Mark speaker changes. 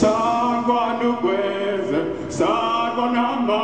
Speaker 1: Sagwa nukweze, sagwa namba